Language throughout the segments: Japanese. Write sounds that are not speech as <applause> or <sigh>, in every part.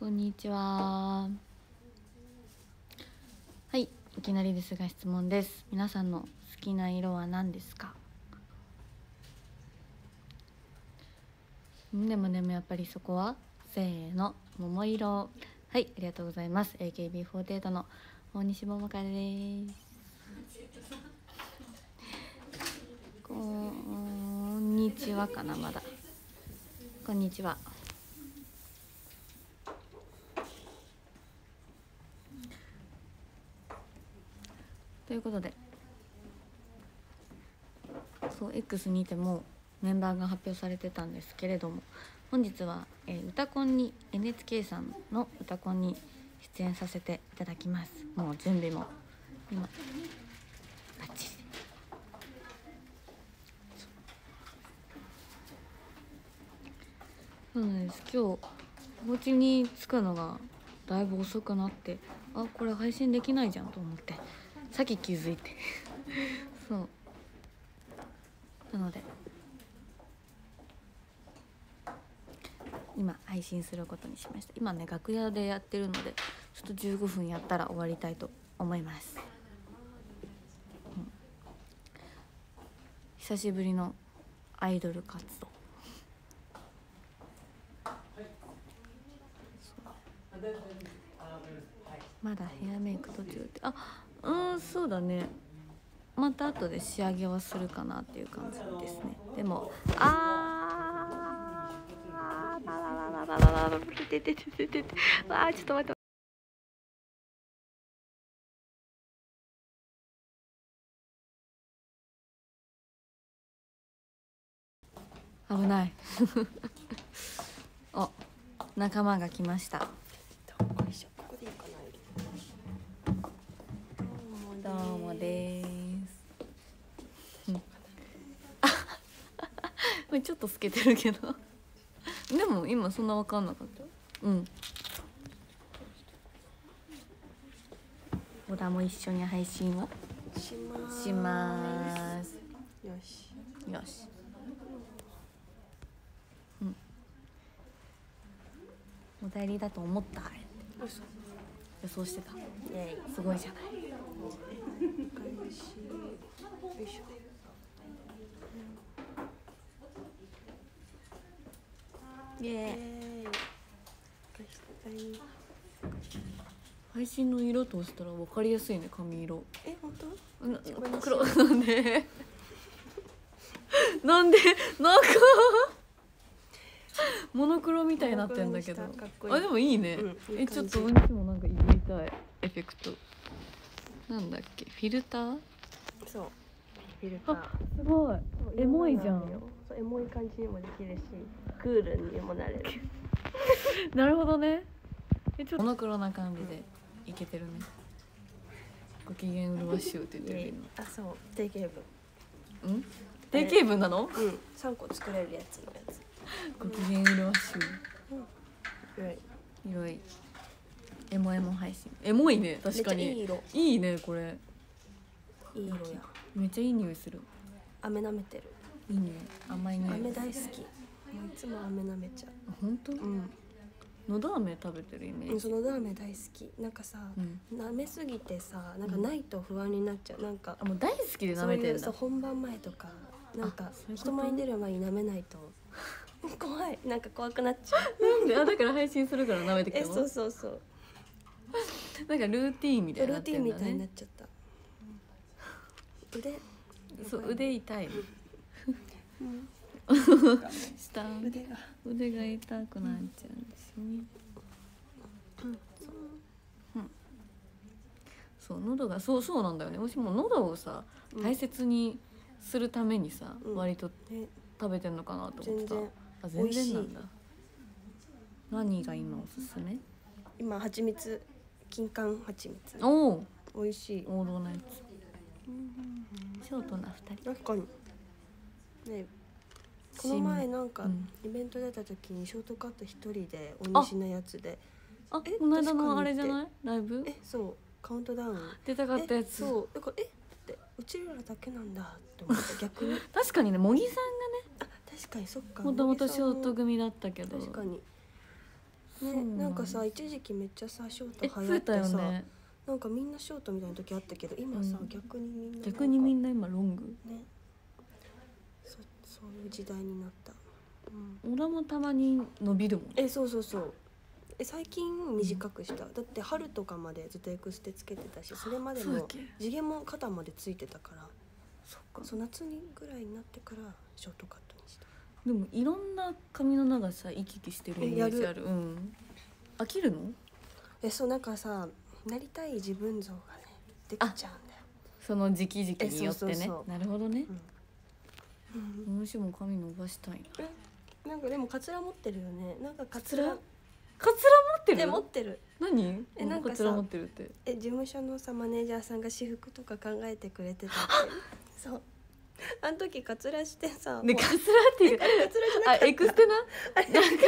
こんにちは。はい、いきなりですが質問です。皆さんの好きな色は何ですか？んでもでもやっぱりそこはせーの桃色。はい、ありがとうございます。AKB48 の大西桃香です。こんにちはかなまだ。こんにちは。ということで。そう X にてもメンバーが発表されてたんですけれども。本日は、えー、歌コンに NHK さんの歌コンに出演させていただきます。もう準備も。今バッチリ。そうなんです。今日お家に着くのがだいぶ遅くなってあこれ配信できないじゃんと思って。さっき気づいて。そう。なので。今配信することにしました。今ね楽屋でやってるのでちょっと15分やったら終わりたいと思います、うん。久しぶりのアイドル活動。まだヘアメイク途中ってあうんそうだね。また後で仕上げはするかなっていう感じですね。でもあーババババババババててててててわーちょっと待って危ないお仲間が来ましたよいしょここでいいかなどうもです。<laughs> これちょっと透けてるけど。でも今そんな分かんなかったよ。うん。小田も一緒に配信をしますします。よしよし。うん。お代理だと思った予想してた。すごいじゃない。イエーイ。配信の色としたら分かりやすいね髪色。え本当？な黒。<laughs> なんで？なんで？なんか。モノクロみたいになってんだけど。あでもいいね、うんえちょっとお西もなんかたいエフェクト。なんだっけ？フィルター？そう。フィルター。すごい。エモいじゃん。そうエモい感じにもできるしクールにもなれる。<laughs> なるほどね。えちょっと。モノクロな感じでいけてるね。ご機嫌うるわしゅうって言ってるイエイあそう。定型文今ん？定型文なの？うん。三個作れるやつのやつ。ご機嫌うるわしゅうはい。広いエモエモ配信。エモいね確かに。いい色。いいねこれ。いい色や。めっちゃいい匂いする。飴舐めてる。いい匂い。甘い匂い。飴大好き。もういつも飴舐めちゃあ本当？ううん。のど飴食べてるイメージ。そのラーメン大好き。なんかさうん。舐めすぎてさなんかないと不安になっちゃう。なんかあもう大好きで舐めてんだ。そう本番前とかなんか人前に出る前に舐めないと <laughs> 怖い。なんか怖くなっちゃう。なんで？あだから配信するから舐めてきえたのそうそうそう <laughs> なんかルーティーンみたいにルーなってんだティンみたいになっねちゃった。腕？そう腕痛い。うん。下。腕が。腕が痛くなっちゃうんですよね。そう喉がそうそうなんだよね。私も喉をさうん。大切にするためにさ、うん。割とね。食べてんのかなと思ってた。全然。あ全然なんだ。何が今おすすめ？今蜂蜜金柑蜂蜜。おお。美味しい。王道のやつ。ショートな二人。確かに。ねこの前なんかうんイベント出た時にショートカット一人でお西のやつで。あえこの間のあれじゃない？ライブ？えそう。カウントダウン。出たかったやえつそう。だからえってうちらだけなんだ。って思った逆に。<laughs> 確かにね茂木さんあ確かにそっか。がねもともとショート組だったけど。確かにねなんかださ一時期めっちゃさショーえト流行ってさ、よね。なんかみんなショートみたいな時あったけど今さ、うん。逆にみんな逆にみんな今ロング。ね。そそういう時代になった、うん、俺もたまに伸びるもんえそうそうそう。え最近短くした、だって春とかまでずっとエクステつけてたしそれまでも地毛も肩までついてたから。そっか。そう夏にぐらいになってからショートカットでもいろんな髪の長さ行き来してるイメージある。うん。飽きるの？えそうなんかさなりたい自分像がねできちゃうんだよ。その時期時期によってね。なるほどね。うん。私も髪伸ばしたいな。なんかでもカツラ持ってるよね。なんかカツラ。ラ？カツラ持ってでる持ってる。何？えなんかさ持ってるって？え事務所のさマネージャーさんが私服とか考えてくれてたって。<laughs> そう <laughs> あの時カツラしてさもうでカツラっていう。かカツラじゃなかった。あエクステな？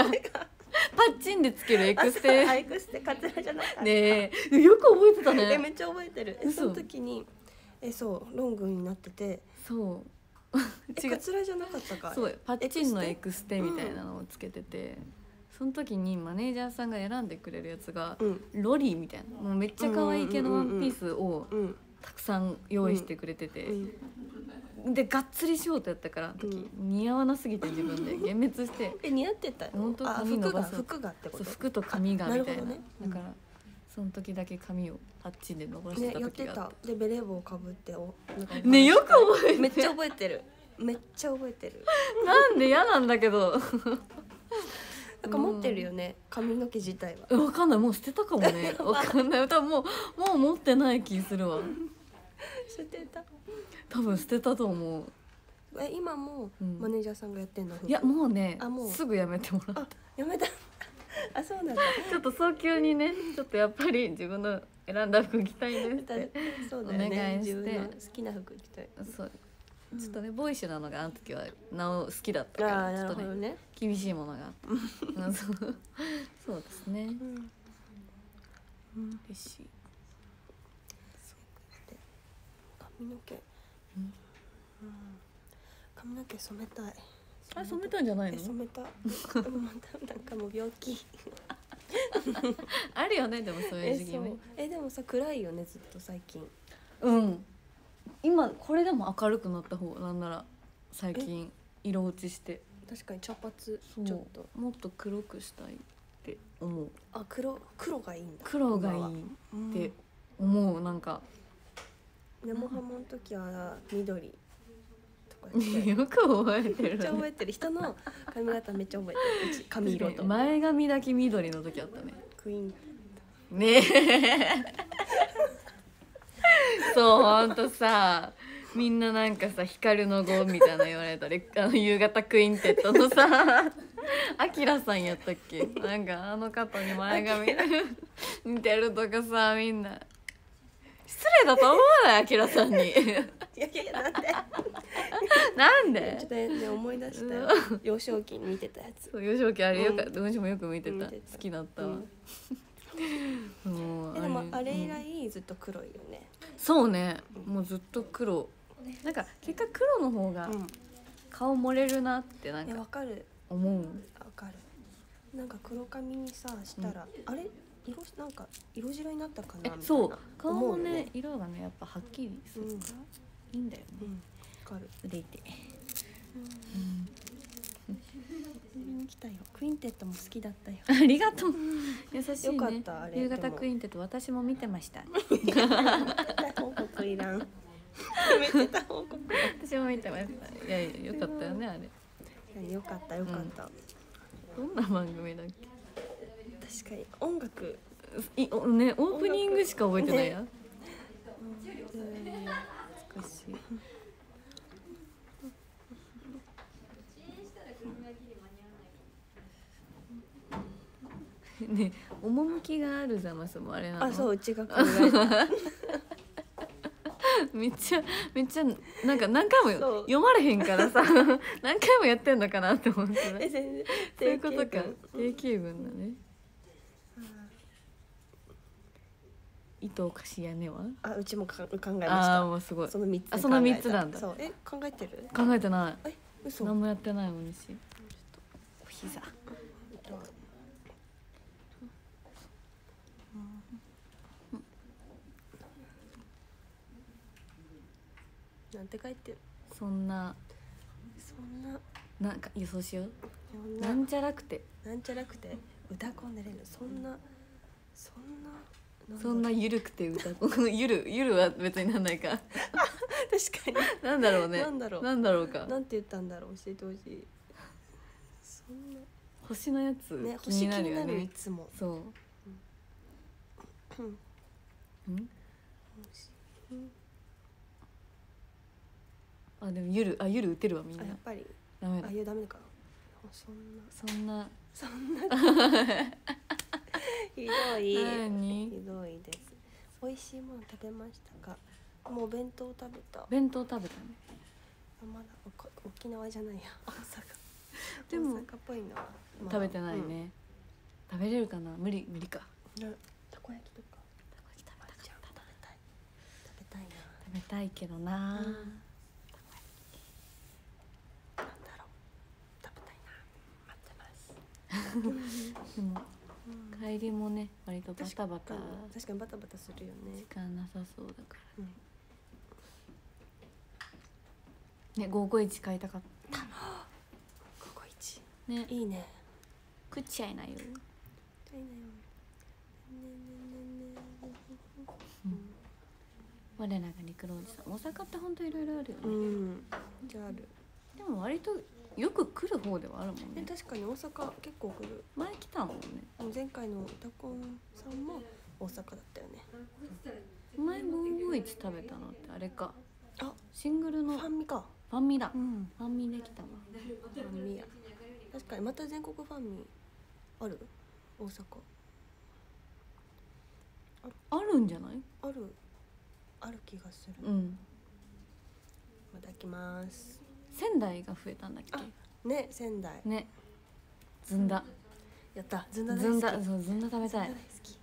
なんか <laughs> パッチンでつけるエクスあそうテあエクステカツラじゃなかった。ねえ。よく覚えてたね。<laughs> えめっちゃ覚えてる。え嘘。その時にえそうロングになってて。そう。え違う。カツラじゃなかったか。そうパッチンのエクステみたいなのをつけてて、その時にマネージャーさんが選んでくれるやつが、うん。ロリーみたいな。もうめっちゃ可愛い系のワンピースをうん。たくさん用意してくれてて、うんでがっつりショートやったからあの時、似合わなすぎて自分で <laughs> 幻滅して。え似合ってたよ。本当あ髪伸ばす。服が服がってこと？そう服と髪がみたいな。ね。うん。だからその時だけ髪をパッチンで伸ばしてた時があった。でベレー帽かぶっておねよく覚えてる。めっちゃ覚えてる。めっちゃ覚えてる。なんで嫌なんだけど。<laughs> なんか持ってるよね髪の毛自体は。えわかんない。もう捨てたかもね。<laughs> わかんない。多分もうもう持ってない気するわ。捨てた多分捨てたと思う。え今もうん。マネージャーさんがやってんの？いやもうねあもう。すぐやめてもらった。あやめた。<laughs> あそうなんだ。ちょっと早急にねちょっとやっぱり自分の選んだ服着たいですってそうだよお願ねいして。自分の好きな服着たい。そう。ちょっとねボーイッシュなのがあの時はなお好きだったかああらちょっとねね。厳しいものがあった <laughs> うんそう。そうですね。うん。うん。嬉しい。髪の毛髪の毛染めたい。あれ染めたんじゃないの？え染めた。なんかもう病気。あるよねでもそういう時期ね。えでもさ暗いよねずっと最近。うん。今これでも明るくなった方なんなら最近色落ちして。確かに茶髪ちょっと。もっと黒くしたいって思う。あ黒黒がいいんだ。黒がいいって思う。なんかうん、ネモハモの時は緑とか言って。よく覚えてめるね。っちゃ覚えてる人の髪型めっちゃ覚えてる。髪色と。前髪だけ緑の時あったね。クイーン。ねえ。そうほんとさ。みんななんかさ光の碁みたいな言われたり。あの夕方クインテットのさ。あきらさんやったっけ？なんかあの方に前髪 <laughs> 似てるとかさみんな失礼だと思わないあきらさんに。<laughs> いやいやいやなんで？<laughs> なんちょで？っとね思い出した。よ幼少期に見てたやつ。そう幼少期あれよかった、う私もよく見てた。好きだったう <laughs> えでもあれ以うん。来ずっと黒いよね。そうね。もうずっと黒。なんか結果黒の方がうん。顔漏れるなってなんかわかる。思う。わかる。なんか黒髪にさしたら、あれ？色なんか色白になったかなみたいなそう。顔も思うよね。色がねやっぱはっきりするから、いいんだよね。うん。わかる。腕いて。うん。来たよ。クインテットも好きだったよ。<laughs> ありがとう。優しいね。よかったあれ。夕方クイーンテット私も見てました。報告いらん。<laughs> めてた報告。私も見てました。いやいやよかったよねあれ。よかったよかった、どんな番組だっ確かに。音楽。けいおねオープニングしか覚えてないや、うん少しね趣があるざますもあれなの。あそうう <laughs> ちが。めっちゃめっちゃなんか何回も読まれへんからさ。<laughs> 何回もやってんのかなって思って。え全然。そういうことか。定型文だね糸おかしやねは？あうちもか考えました。あもすごい。その3つあその3つなんだ。そう。え考えてる？考えてない。え嘘。何もやってないもんしち。ょっとお膝。なんて書いてる？そんな。そんな。なんか予想しよう。な。んちゃらくて。なんちゃらくて。歌こんでれるそんな。そんな。そんなゆるくて歌ゆるゆるは別になんないか。<laughs> 確かに。なんだろうね。なんだろう。なんだろうか。なんて言ったんだろう教えてほしい。そんな。星のやつ、ね気にななるよね。るいつも。そう。うん。あでもゆるあゆる打てるわみんな。あやっぱり。ダメだ。あいやダメかそんな。そんな。そんな <laughs> ひどい。何？ひどいです。美味しいもの食べましたか？もうお弁当食べた。弁当食べたねあまだ沖縄じゃないや。大阪。でも大阪っぽいな、まあ食べてないね、食べれるかな？無理無理か。たこ焼きとか。食べたかった。じゃあ食べたい。食べたいな。食べたいけどな、うん。なんだろう。食べたいな。待ってます。<laughs> でもうん帰りもね割とバタバタ。確かにバタバタするよ時ね間なさそうだかうん。らね551買いたかった。ね。いいね。食っちゃいないよ。いいねよねねねね我らが陸老寺さん。大阪って本当いろいろあるよね、うん。じゃああるでも割とよく来る方ではあるもんえね確かに大阪結構来る。前来たもんね。前回の歌コンさんも大阪だったよね。前551食べたのってあれか。あシングルのフファンミか。ァンミだ。ん。ファンミできたわ。ファンミや。確かにまた全国ファンミある？大阪。あるんじゃない？ある。ある気がする、うん。また来ます仙台が増えたんだっね仙台。けね。ずんだ。やった。ずんだ大ずんだ。そうずんだ食べたい。ずんだ大好き。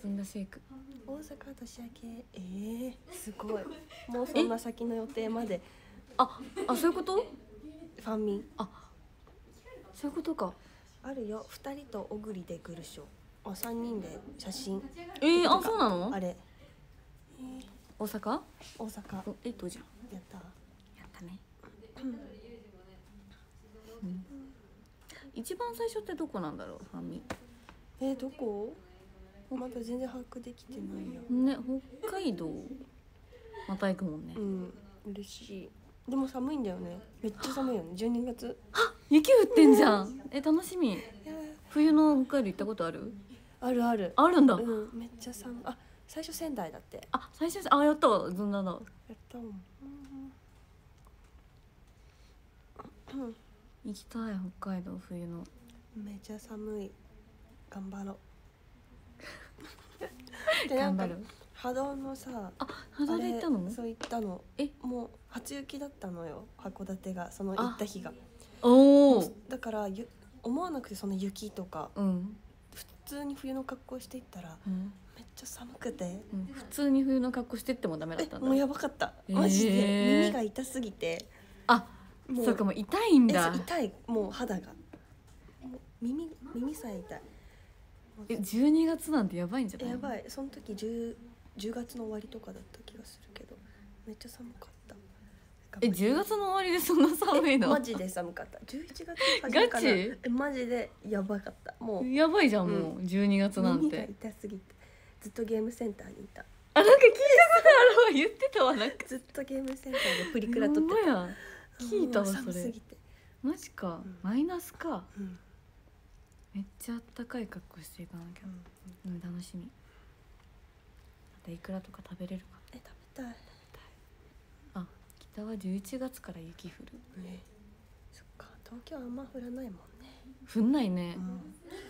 ずんだシェイク。大阪年明けえー、すごい。もうそんな先の予定まで。ああそういうこと？ファンミそういうことか。あるよ。二人と小栗でグルショー。あ三人で写真。えー、あそうなの？あれ、えー、大阪？大阪。おえっとじゃん。やった。やったね一番最初ってどこなんだろう？ファンミ。えー、どこ？まだ全然把握できてないよね北海道？また行くもんね。うん嬉しい。でも寒いんだよね。めっちゃ寒いよね。12月。雪降ってんじゃん。え楽しみ。冬の北海道行ったことある？あるある。あるんだ、うんめっちゃ寒い。あ最初仙台だって。あ最初あやったわ。ずんだだ。やったもんうん行きたい北海道冬の。めっちゃ寒い。頑張ろう。<laughs> でなんか頑張る波動のさあ肌で行ったの？あれそう行ったの。え？もう初雪だったのよ。函館がその行った日が。おおだからゆ思わなくてその雪とか。うん、普通に冬の格好していったらうん。めっちゃ寒くて。うん、普通に冬の格好してってもダメだったんだ。えもうやばかった。マジで、えー耳が痛すぎて。あもそうかもう痛いんえだ痛い。もう肌が。耳耳さえ痛い。え12月なんてやばいんじゃない？やばい。その時 10, 10月の終わりとかだった気がするけど。めっちゃ寒かった。え10月の終わりでそんな寒いの？マジで寒かった。11月初めかなガチ？えマジでやばかった。もうやばいじゃんもう。12月なん耳がて痛すぎて。ずっとゲームセンターにいた。あなんか聞いたことあるわ。言ってたわなんか。ずっとゲームセンターでプリクラ撮ってた聞いたわそれ。マジか、うん。マイナスか。うん。めっちゃあったかい格好していかなきゃ。うん楽しみ。またいくらとか食べれるか。え食べたい。あ北は11月から雪降る。ね。そっか。東京あんま降らないもんね、降んないね、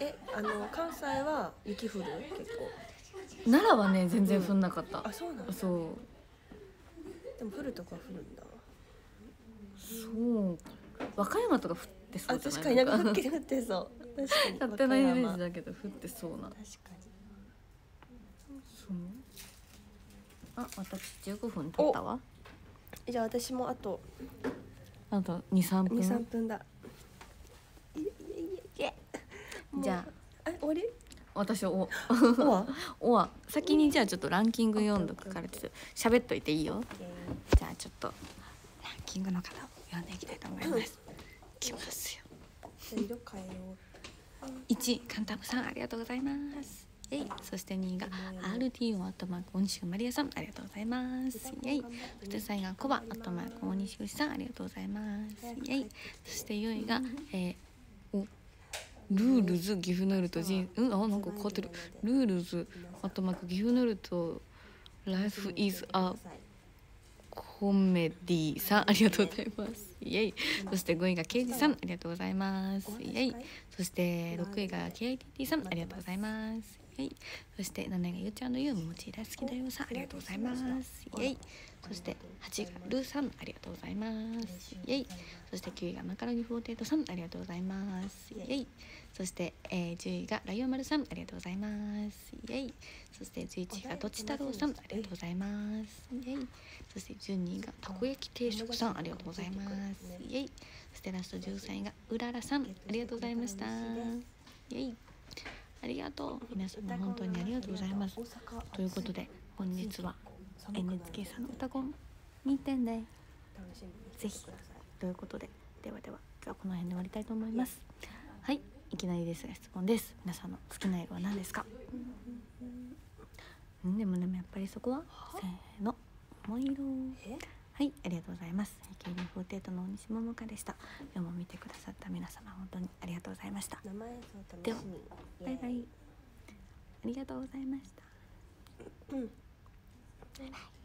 えあの関西は雪降る？結構。奈良はね全然降んなかった、あそうなのそう。でも降るとこは降るんだそう。和歌山とか降ってそあうじゃない？確かに。なんか。降って降ってそう。確かに。勝手なイメージだけど降ってそうな。確かに。そうあ私15分経ったわ。じゃあ私もあと。あと23分。23分だ。いえいえいえじゃあ。終わり？終私お。おわ <laughs> おわ先にじゃあちょっとランキング読んどくからちょっと喋っといていいよ。じゃあちょっと。ランキングの方。を読んでい。きたい。と思い。ますいきますよ色変えよ1位カンタムさんありがとうございます。イエイそして2位が RTO アットマーク大西マリアさん。ありがとうございます。イエイ。そして3位がコバアットマーク大西牛さん。ありがとうございます。イエイ。そして4位が、えー、おルールズ岐阜ナルトジン。うんあなんか変わってる。ルールズアットマーク岐阜ナルト。Life is a コメディさんありがとうございます。イエイ。そして5位がケイジさんありがとうございます。イエイ。そして6位が KITT さんありがとうございますイエイそして7位がゆうちゃんのゆうもち大好きだよさん。ありがとうございます。イエイ。そして8位がルーさんありがとうございます。イエイ。そして9位がマカロニフォーテートさんありがとうございます。イエイ。そして、えー、10位がライオン丸さんありがとうございます。イエイ。そして11位がとち太郎さんありがとうございます。イエイ。そして12位がたこ焼き定食さんありがとうございます。イエイ。そしてラスト13位がうららさんありがとうございました。イエイありがとう。皆様本当にありがとうございます。ということで本日は NHK さんの歌コン見てね。ぜひということでではでは今日はこの辺で終わりたいと思います。はいいきなりですが質問です。皆さんの好きな色は何ですか？うん。でもでもやっぱりそこはせーの桃色え？はいありがとうございます。AKB48 の大西桃香でした。今日も見てくださった皆様本当にありがとうございました。生演奏楽しみ。バイバイ。ありがとうございました。うん。バイバイ